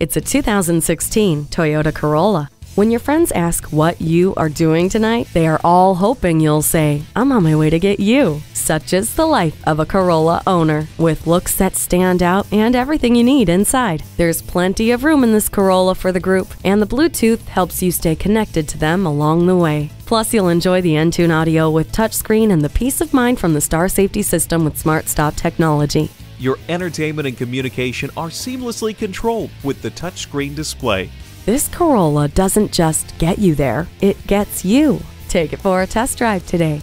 It's a 2016 Toyota Corolla. When your friends ask what you are doing tonight, they are all hoping you'll say, I'm on my way to get you. Such is the life of a Corolla owner, with looks that stand out and everything you need inside. There's plenty of room in this Corolla for the group, and the Bluetooth helps you stay connected to them along the way. Plus, you'll enjoy the Entune audio with touchscreen and the peace of mind from the Star Safety System with Smart Stop technology. Your entertainment and communication are seamlessly controlled with the touchscreen display. This Corolla doesn't just get you there, it gets you. Take it for a test drive today.